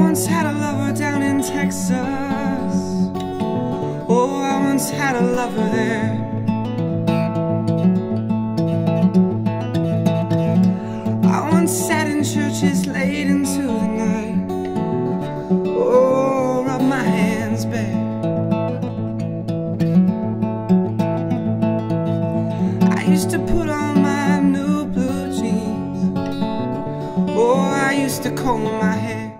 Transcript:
once had a lover down in Texas. Oh, I once had a lover there. I once sat in churches late into the night. Oh, rubbed my hands bare I used to put on my new blue jeans. Oh, I used to comb my hair.